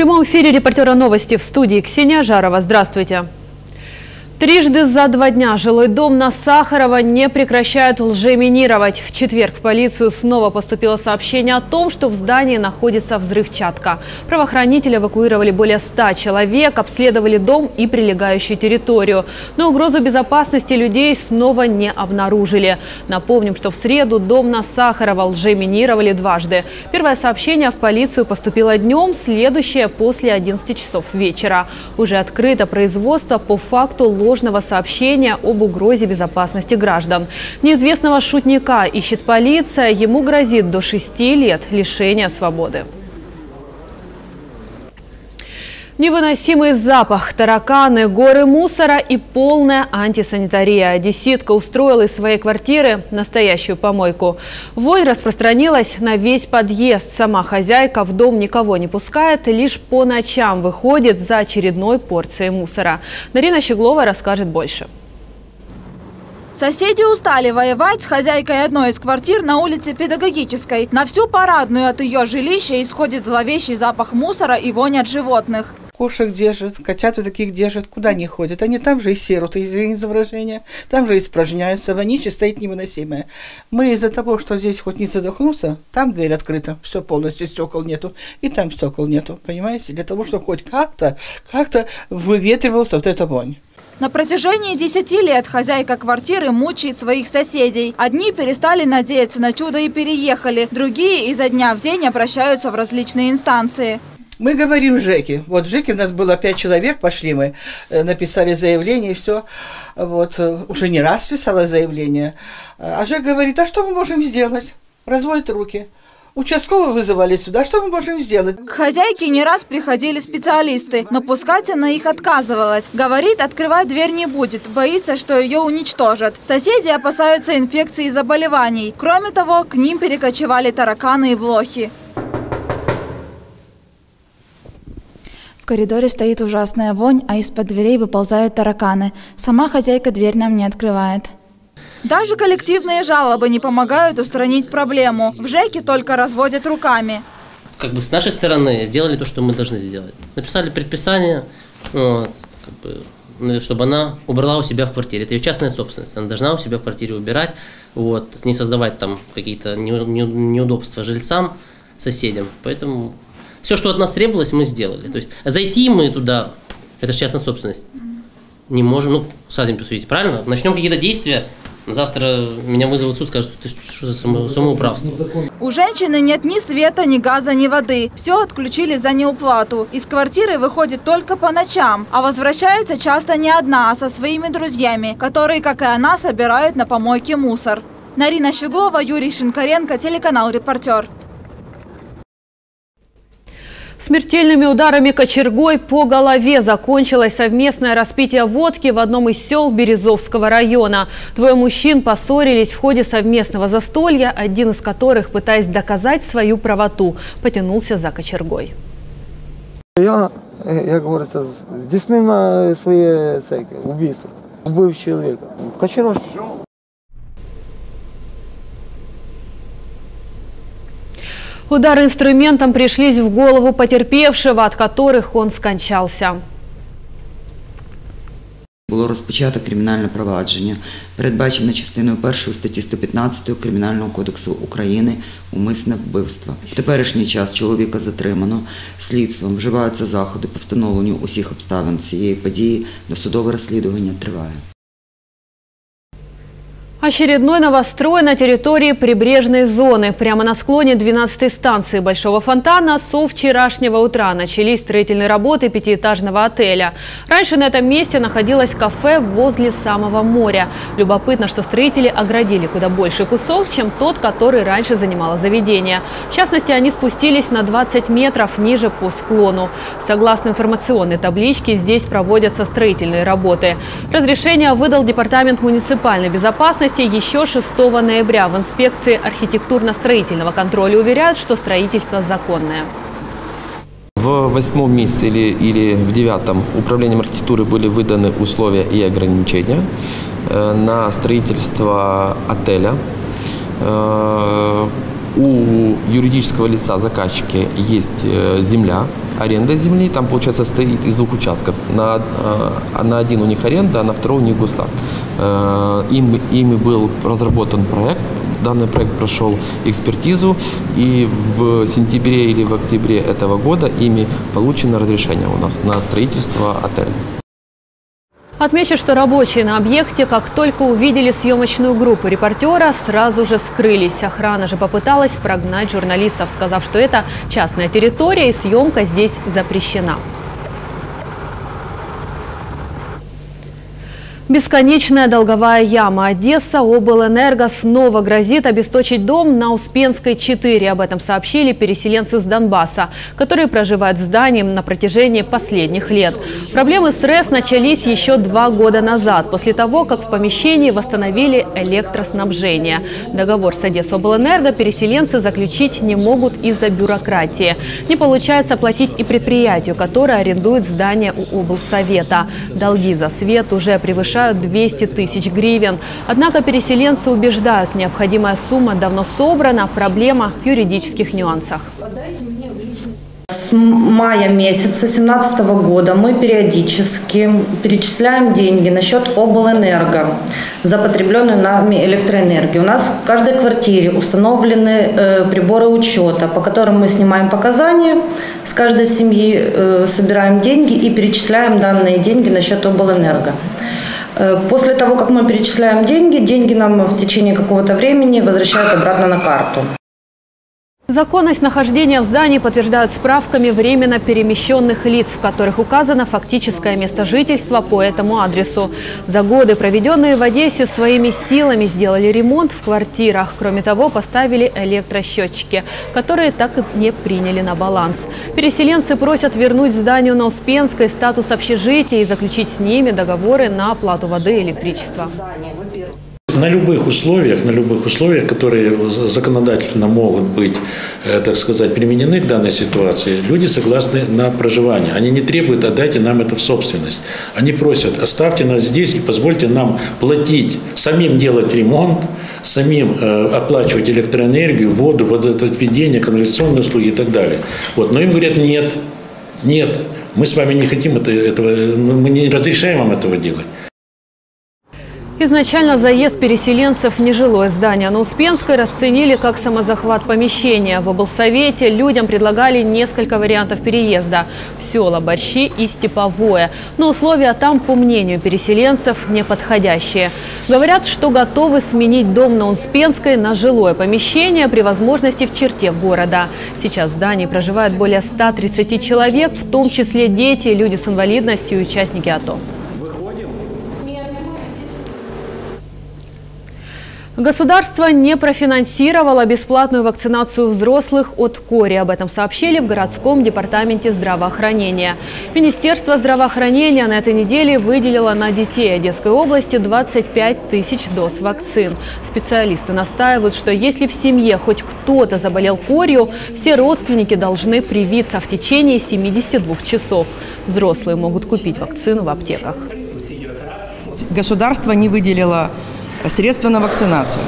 прямом эфире репортера новости в студии Ксения Жарова. Здравствуйте. Трижды за два дня жилой дом на Сахарова не прекращают лжеминировать. В четверг в полицию снова поступило сообщение о том, что в здании находится взрывчатка. Правоохранители эвакуировали более ста человек, обследовали дом и прилегающую территорию. Но угрозу безопасности людей снова не обнаружили. Напомним, что в среду дом на Сахарова лжеминировали дважды. Первое сообщение в полицию поступило днем, следующее после 11 часов вечера. Уже открыто производство по факту ложного ложного сообщения об угрозе безопасности граждан. Неизвестного шутника ищет полиция. Ему грозит до шести лет лишения свободы. Невыносимый запах, тараканы, горы мусора и полная антисанитария. Десятка устроила из своей квартиры настоящую помойку. Вонь распространилась на весь подъезд. Сама хозяйка в дом никого не пускает, лишь по ночам выходит за очередной порцией мусора. Нарина Щеглова расскажет больше. Соседи устали воевать с хозяйкой одной из квартир на улице Педагогической. На всю парадную от ее жилища исходит зловещий запах мусора и вонь от животных кошек держат, котят вот таких держат, куда они ходят? Они там же и серут, извините за выражение, там же испражняются, вонище стоит невыносимое. Мы из-за того, что здесь хоть не задохнуться, там дверь открыта, все полностью, стекол нету, и там стекол нету, понимаете? Для того, чтобы хоть как-то, как-то выветривался вот эта вонь. На протяжении 10 лет хозяйка квартиры мучает своих соседей. Одни перестали надеяться на чудо и переехали, другие изо дня в день обращаются в различные инстанции. Мы говорим Жеке. Вот Жеке у нас было пять человек, пошли мы, э, написали заявление и все. Вот, э, уже не раз писала заявление. А Жек говорит, а что мы можем сделать? Разводит руки. Участковые вызывали сюда. Что мы можем сделать? К хозяйке не раз приходили специалисты, но пускать она их отказывалась. Говорит, открывать дверь не будет, боится, что ее уничтожат. Соседи опасаются инфекции и заболеваний. Кроме того, к ним перекочевали тараканы и блохи. Коридоре стоит ужасная вонь, а из-под дверей выползают тараканы. Сама хозяйка дверь нам не открывает. Даже коллективные жалобы не помогают устранить проблему. В ЖЭКе только разводят руками. Как бы с нашей стороны сделали то, что мы должны сделать. Написали предписание, вот, как бы, ну, чтобы она убрала у себя в квартире. Это ее частная собственность. Она должна у себя в квартире убирать, вот, не создавать там какие-то неудобства жильцам, соседям. Поэтому все, что от нас требовалось, мы сделали. То есть зайти мы туда, это же частная собственность, не можем, ну, садим посудите, правильно? Начнем какие-то действия, Завтра меня вызовут суд, скажут, ты что за само, самоуправство. У женщины нет ни света, ни газа, ни воды. Все отключили за неуплату. Из квартиры выходит только по ночам, а возвращается часто не одна, а со своими друзьями, которые, как и она, собирают на помойке мусор. Нарина Щеглова, Юрий Шинкаренко, телеканал «Репортер». Смертельными ударами кочергой по голове закончилось совместное распитие водки в одном из сел Березовского района. Двое мужчин поссорились в ходе совместного застолья, один из которых, пытаясь доказать свою правоту, потянулся за кочергой. Я, як говориться, здійснив на своє це, убийство. Вбив чоловіка. Кочерож. Удары инструментом пришлись в голову потерпевшего, от которых он скончался. Було розпочато кримінальне провадження, передбачене частиною 1 статті 115 Кримінального кодексу України умисне вбивство. В теперішній час чоловіка затримано слідством вживаються заходи по встановленню усіх обставин цієї події. Досудове розслідування триває. Очередной новострой на территории прибрежной зоны. Прямо на склоне 12-й станции Большого фонтана со вчерашнего утра начались строительные работы пятиэтажного отеля. Раньше на этом месте находилось кафе возле самого моря. Любопытно, что строители оградили куда больше кусок, чем тот, который раньше занимало заведение. В частности, они спустились на 20 метров ниже по склону. Согласно информационной табличке, здесь проводятся строительные работы. Разрешение выдал Департамент муниципальной безопасности власти еще 6 ноября в инспекции архитектурно-строительного контроля уверяют, что строительство законное. В восьмом месяце или, или в девятом управлением архитектуры были выданы условия и ограничения э, на строительство отеля. Э, у юридического лица заказчики есть э, земля, аренда земли, там, получается, состоит из двух участков. На, на один у них аренда, а на второй у них гусак. Э, им, ими был разработан проект, данный проект прошел экспертизу, и в сентябре или в октябре этого года ими получено разрешение у нас на строительство отеля. Отмечу, что рабочие на объекте, как только увидели съемочную группу репортера, сразу же скрылись. Охрана же попыталась прогнать журналистов, сказав, что это частная территория и съемка здесь запрещена. Бесконечная долговая яма. Одесса облэнерго снова грозит обесточить дом на Успенской 4. Об этом сообщили переселенцы с Донбасса, которые проживают в здании на протяжении последних лет. Проблемы с РЭС начались еще два года назад, после того, как в помещении восстановили электроснабжение. Договор с Одесса облэнерго переселенцы заключить не могут из-за бюрократии. Не получается платить и предприятию, которое арендует здание у облсовета. Долги за свет уже превышают превышают 200 тысяч гривен. Однако переселенцы убеждают, необходимая сумма давно собрана, проблема в юридических нюансах. С мая месяца 2017 года мы периодически перечисляем деньги на счет облэнерго за потребленную нами электроэнергию. У нас в каждой квартире установлены э, приборы учета, по которым мы снимаем показания с каждой семьи, э, собираем деньги и перечисляем данные деньги на счет облэнерго. Э, после того, как мы перечисляем деньги, деньги нам в течение какого-то времени возвращают обратно на карту. Законность нахождения в здании подтверждают справками временно перемещенных лиц, в которых указано фактическое место жительства по этому адресу. За годы, проведенные в Одессе, своими силами сделали ремонт в квартирах. Кроме того, поставили электросчетчики, которые так и не приняли на баланс. Переселенцы просят вернуть зданию на Успенской статус общежития и заключить с ними договоры на оплату воды и электричества. На любых условиях, на любых условиях, которые законодательно могут быть, э, так сказать, применены к данной ситуации, люди согласны на проживание. Они не требуют, отдайте нам это в собственность. Они просят, оставьте нас здесь и позвольте нам платить, самим делать ремонт, самим э, оплачивать электроэнергию, воду, водоотведение, канализационные услуги и так далее. Вот. Но им говорят, нет, нет, мы с вами не хотим это, этого, мы не разрешаем вам этого делать. Изначально заезд переселенцев в нежилое здание на Успенской расценили как самозахват помещения. В облсовете людям предлагали несколько вариантов переезда – в села Борщи и Степовое. Но условия там, по мнению переселенцев, неподходящие. Говорят, что готовы сменить дом на Успенской на жилое помещение при возможности в черте города. Сейчас в здании проживает более 130 человек, в том числе дети, люди с инвалидностью и участники АТО. Государство не профинансировало бесплатную вакцинацию взрослых от кори. Об этом сообщили в городском департаменте здравоохранения. Министерство здравоохранения на этой неделе выделило на детей Одесской области 25 тысяч доз вакцин. Специалисты настаивают, что если в семье хоть кто-то заболел корью, все родственники должны привиться в течение 72 часов. Взрослые могут купить вакцину в аптеках. Государство не выделило средства на вакцинацию.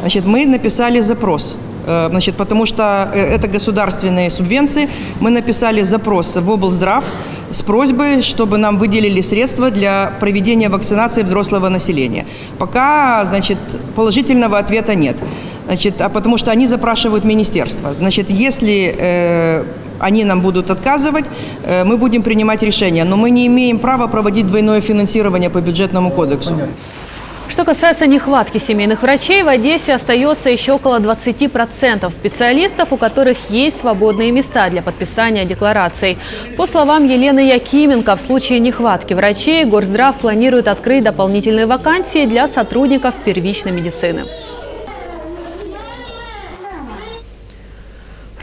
Значит, мы написали запрос э, Значит, потому что э, это государственные субвенции. Мы написали запрос в облздрав с просьбой, чтобы нам выделили средства для проведения вакцинации взрослого населения. Пока, значит, положительного ответа нет. Значит, а потому что они запрашивают министерство. Значит, если э, они нам будут отказывать, э, мы будем принимать решение. Но мы не имеем права проводить двойное финансирование по бюджетному кодексу. Что касается нехватки семейных врачей, в Одессе остается еще около 20% специалистов, у которых есть свободные места для подписания деклараций. По словам Елены Якименко, в случае нехватки врачей Горздрав планирует открыть дополнительные вакансии для сотрудников первичной медицины.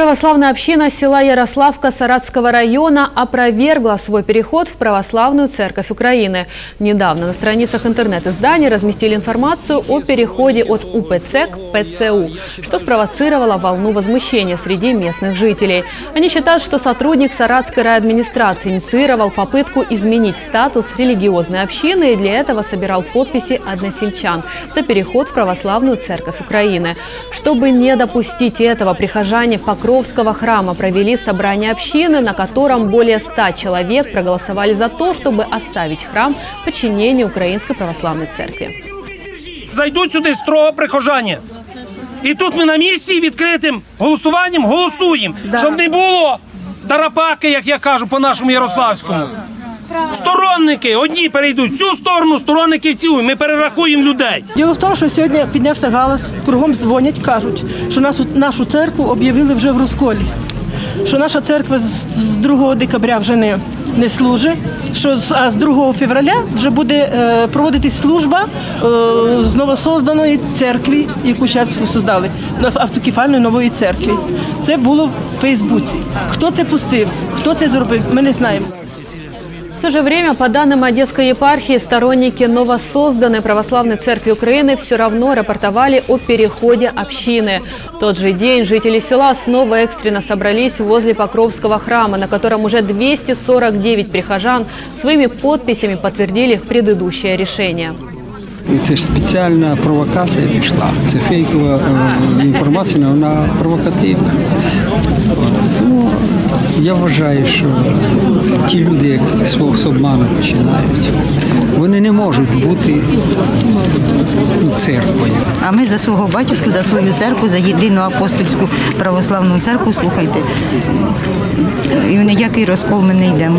Православная община села Ярославка Саратского района опровергла свой переход в Православную Церковь Украины. Недавно на страницах интернет-изданий разместили информацию о переходе от УПЦ к ПЦУ, что спровоцировало волну возмущения среди местных жителей. Они считают, что сотрудник Саратской райадминистрации инициировал попытку изменить статус религиозной общины и для этого собирал подписи односельчан за переход в Православную Церковь Украины. Чтобы не допустить этого, прихожане по Покровского храма провели собрание общины, на котором более ста человек проголосовали за то, чтобы оставить храм в подчинении Української православної церкви. Зайдуть сюди строго прихожання. І тут ми на місці відкритим голосуванням голосуємо, щоб не було тарапаки, як я кажу, по нашому Ярославському. Сторонники одні перейдуть в цю сторону, сторонники в цю. Ми перерахуємо людей. Діло в тому, що сьогодні піднявся галас, кругом дзвонять, кажуть, що нашу, нашу церкву об'явили вже в розколі. Що наша церква з, з 2 декабря вже не, не служить, що з, а з 2 февраля вже буде е, проводитись служба е, з новосозданої церкви, яку зараз создали, автокефальної нової церкви. Це було в Фейсбуці. Хто це пустив, хто це зробив, ми не знаємо. В то же время, по данным Одесской епархии, сторонники новосозданной православной церкви Украины все равно рапортовали о переходе общины. В тот же день жители села снова экстренно собрались возле Покровского храма, на котором уже 249 прихожан своими подписями подтвердили предыдущее решение. Це ж спеціальна провокація пішла. Це фейкова е, інформація, вона провокативна. Я вважаю, що ті люди, як свого з обману починають, вони не можуть бути церквою. А ми за свого батюшку, за свою церкву, за єдину апостольську православну церкву, слухайте. І в ніякий розкол ми не йдемо.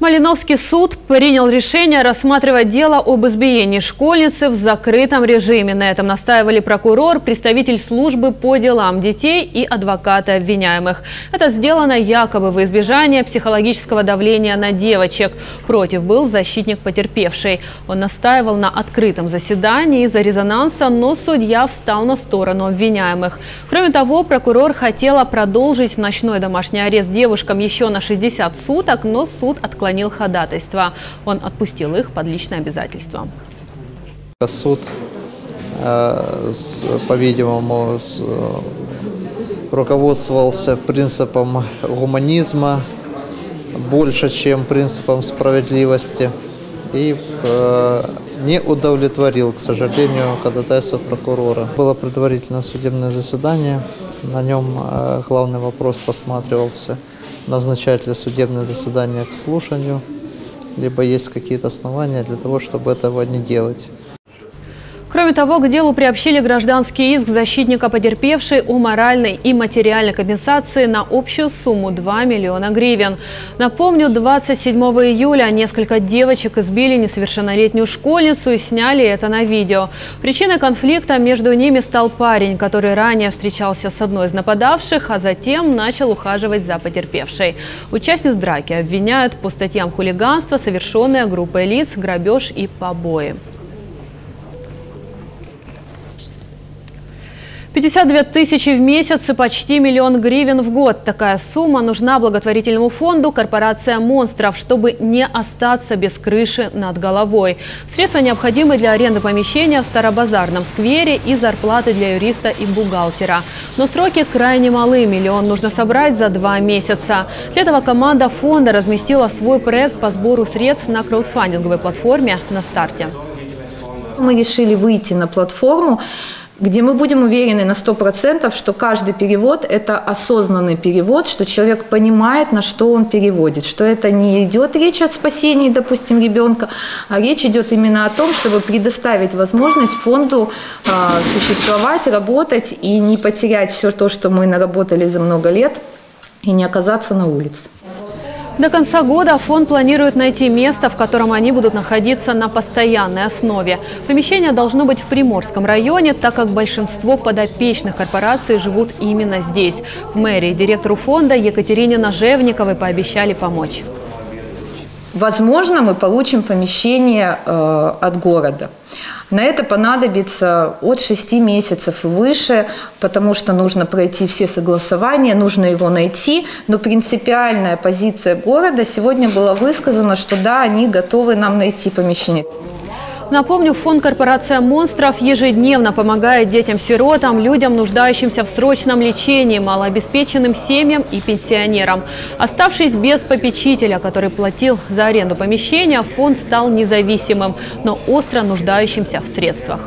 Малиновский суд принял решение рассматривать дело об избиении школьницы в закрытом режиме. На этом настаивали прокурор, представитель службы по делам детей и адвокаты обвиняемых. Это сделано якобы в избежание психологического давления на девочек. Против был защитник потерпевшей. Он настаивал на открытом заседании из-за резонанса, но судья встал на сторону обвиняемых. Кроме того, прокурор хотела продолжить ночной домашний арест девушкам еще на 60 суток, но суд отклонил отклонил ходатайство. Он отпустил их под личное обязательство. Суд, э, по-видимому, э, руководствовался принципом гуманизма больше, чем принципом справедливости и э, не удовлетворил, к сожалению, ходатайство прокурора. Было предварительное судебное заседание, на нем главный вопрос рассматривался – назначать ли судебное заседание к слушанию, либо есть какие-то основания для того, чтобы этого не делать. Кроме того, к делу приобщили гражданский иск защитника потерпевшей о моральной и материальной компенсации на общую сумму 2 миллиона гривен. Напомню, 27 июля несколько девочек избили несовершеннолетнюю школьницу и сняли это на видео. Причиной конфликта между ними стал парень, который ранее встречался с одной из нападавших, а затем начал ухаживать за потерпевшей. Участниц драки обвиняют по статьям хулиганства, совершенные группой лиц, грабеж и побои. 52 тысячи в месяц и почти миллион гривен в год. Такая сумма нужна благотворительному фонду «Корпорация монстров», чтобы не остаться без крыши над головой. Средства необходимы для аренды помещения в Старобазарном сквере и зарплаты для юриста и бухгалтера. Но сроки крайне малы. Миллион нужно собрать за два месяца. Для этого команда фонда разместила свой проект по сбору средств на краудфандинговой платформе «На старте». Мы решили выйти на платформу, где мы будем уверены на 100%, что каждый перевод – это осознанный перевод, что человек понимает, на что он переводит, что это не идет речь о спасении, допустим, ребенка, а речь идет именно о том, чтобы предоставить возможность фонду э, существовать, работать и не потерять все то, что мы наработали за много лет, и не оказаться на улице. До конца года фонд планирует найти место, в котором они будут находиться на постоянной основе. Помещение должно быть в Приморском районе, так как большинство подопечных корпораций живут именно здесь. В мэрии директору фонда Екатерине Нажевниковой пообещали помочь. возможно, мы получим помещение э, от города. На это понадобится от 6 месяцев и выше, потому что нужно пройти все согласования, нужно его найти. Но принципиальная позиция города сегодня была высказана, что да, они готовы нам найти помещение. Напомню, фонд «Корпорация монстров» ежедневно помогает детям-сиротам, людям, нуждающимся в срочном лечении, малообеспеченным семьям и пенсионерам. Оставшись без попечителя, который платил за аренду помещения, фонд стал независимым, но остро нуждающимся в средствах.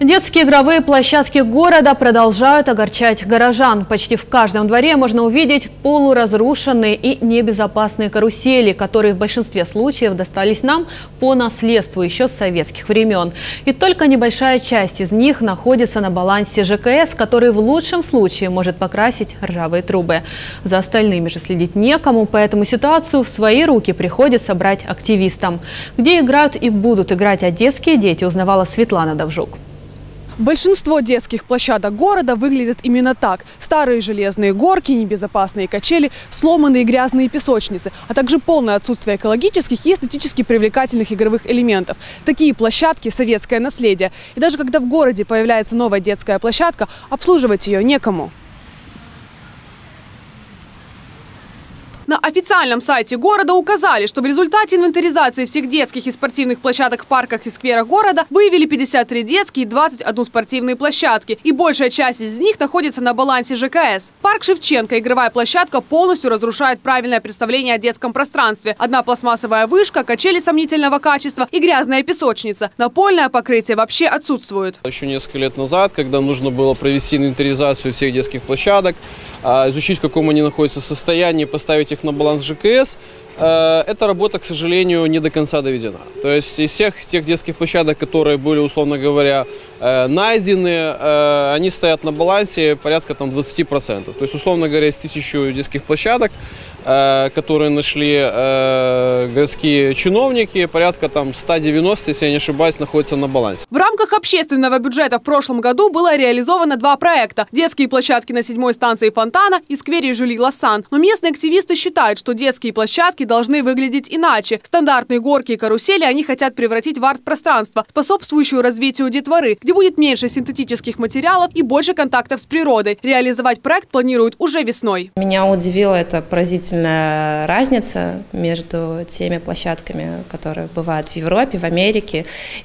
Детские игровые площадки города продолжают огорчать горожан. Почти в каждом дворе можно увидеть полуразрушенные и небезопасные карусели, которые в большинстве случаев достались нам по наследству еще с советских времен. И только небольшая часть из них находится на балансе ЖКС, который в лучшем случае может покрасить ржавые трубы. За остальными же следить некому, поэтому ситуацию в свои руки приходится брать активистам. Где играют и будут играть одесские дети, узнавала Светлана Давжук. Большинство детских площадок города выглядят именно так. Старые железные горки, небезопасные качели, сломанные грязные песочницы, а также полное отсутствие экологических и эстетически привлекательных игровых элементов. Такие площадки – советское наследие. И даже когда в городе появляется новая детская площадка, обслуживать ее некому. На официальном сайте города указали, что в результате инвентаризации всех детских и спортивных площадок в парках и скверах города выявили 53 детские и 21 спортивные площадки. И большая часть из них находится на балансе ЖКС. Парк Шевченко, игровая площадка, полностью разрушает правильное представление о детском пространстве. Одна пластмассовая вышка, качели сомнительного качества и грязная песочница. Напольное покрытие вообще отсутствует. Еще несколько лет назад, когда нужно было провести инвентаризацию всех детских площадок, изучить, в каком они находятся состоянии, поставить их на баланс ЖКС, э, эта работа, к сожалению, не до конца доведена. То есть из всех тех детских площадок, которые были, условно говоря, найдены, э, они стоят на балансе порядка там, 20%. То есть, условно говоря, из тысячи детских площадок Э, которые нашли э, городские чиновники, порядка там 190, если я не ошибаюсь, находится на балансе. В рамках общественного бюджета в прошлом году было реализовано два проекта. Детские площадки на седьмой станции Фонтана и сквере Жюли Лоссан. Но местные активисты считают, что детские площадки должны выглядеть иначе. Стандартные горки и карусели они хотят превратить в арт-пространство, способствующую развитию детворы, где будет меньше синтетических материалов и больше контактов с природой. Реализовать проект планируют уже весной. Меня удивило это поразительно разительная разница между теми площадками, которые бывают в Европе, в Америке,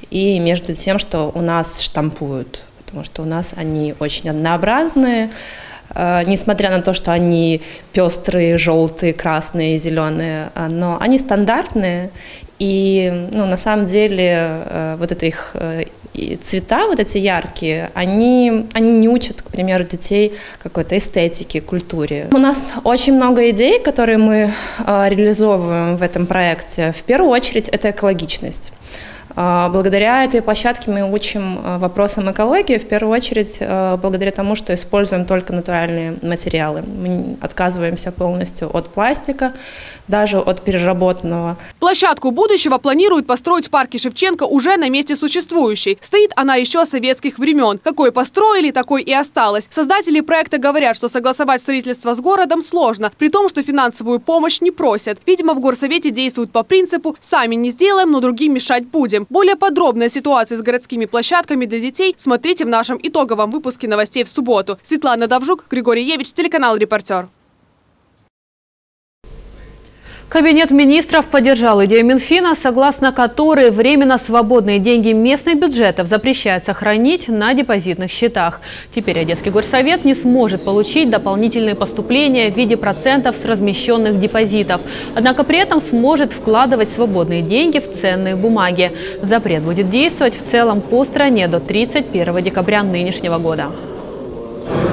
и между тем, что у нас штампуют, потому что у нас они очень однообразные, э, несмотря на то, что они пестрые, желтые, красные, зеленые, э, но они стандартные, и ну, на самом деле э, вот это их и цвета вот эти яркие, они, они не учат, к примеру, детей какой-то эстетике, культуре. У нас очень много идей, которые мы э, реализовываем в этом проекте. В первую очередь это экологичность. А, благодаря этой площадке мы учим а, вопросам экологии, в первую очередь а, благодаря тому, что используем только натуральные материалы. Мы отказываемся полностью от пластика, даже от переработанного. Площадку будущего планируют построить в парке Шевченко уже на месте существующей. Стоит она еще советских времен. Какой построили, такой и осталось. Создатели проекта говорят, что согласовать строительство с городом сложно, при том, что финансовую помощь не просят. Видимо, в горсовете действуют по принципу «сами не сделаем, но другим мешать будем». Более подробная ситуация с городскими площадками для детей смотрите в нашем итоговом выпуске новостей в субботу. Светлана Давжук, Григорий Евич, телеканал «Репортер». Кабинет министров поддержал идею Минфина, согласно которой временно свободные деньги местных бюджетов запрещается хранить на депозитных счетах. Теперь Одесский горсовет не сможет получить дополнительные поступления в виде процентов с размещенных депозитов. Однако при этом сможет вкладывать свободные деньги в ценные бумаги. Запрет будет действовать в целом по стране до 31 декабря нынешнего года.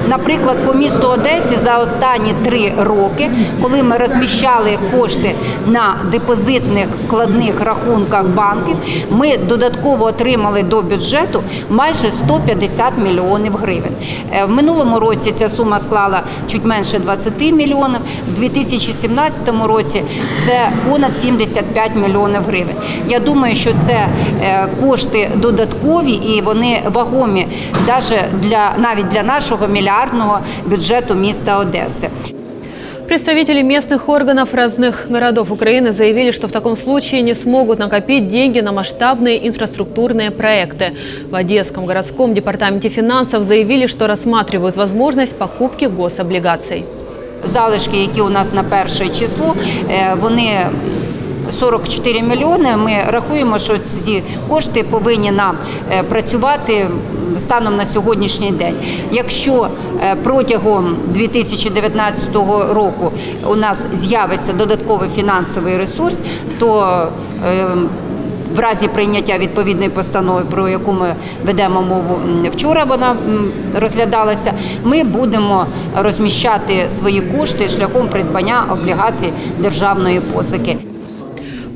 Наприклад, по місту Одесі за останні три роки, коли ми розміщали кошти на депозитних вкладних рахунках банків, ми додатково отримали до бюджету майже 150 мільйонів гривень. Е, в минулому році ця сума склала чуть менше 20 мільйонів. В 2017 році це понад 75 мільйонів гривень. Я думаю, що це е, кошти додаткові і вони вагомі навіть для навіть для нашого мільярда мільярдного бюджету міста Одеси. Представители местных органов разных городов Украины заявили, что в таком случае не смогут накопить деньги на масштабные инфраструктурные проекты. В Одесском городском департаменте финансов заявили, что рассматривают возможность покупки гособлигаций. Залишки, які у нас на перше число, е, вони 44 мільйони. Ми рахуємо, що ці кошти повинні нам е, працювати станом на сьогоднішній день. Якщо е, протягом 2019 року у нас з'явиться додатковий фінансовий ресурс, то е, в разі прийняття відповідної постанови, про яку ми ведемо мову вчора, вона розглядалася. Ми будемо розміщати свої кошти шляхом придбання облігацій державної позики.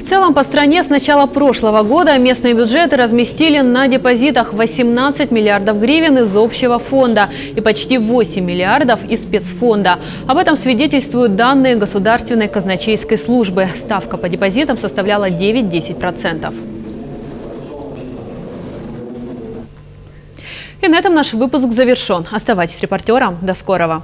В целом по стране с начала прошлого года местные бюджеты разместили на депозитах 18 миллиардов гривен из общего фонда и почти 8 миллиардов из спецфонда. Об этом свидетельствуют данные Государственной казначейской службы. Ставка по депозитам составляла 9-10%. И на этом наш выпуск завершен. Оставайтесь репортером. До скорого.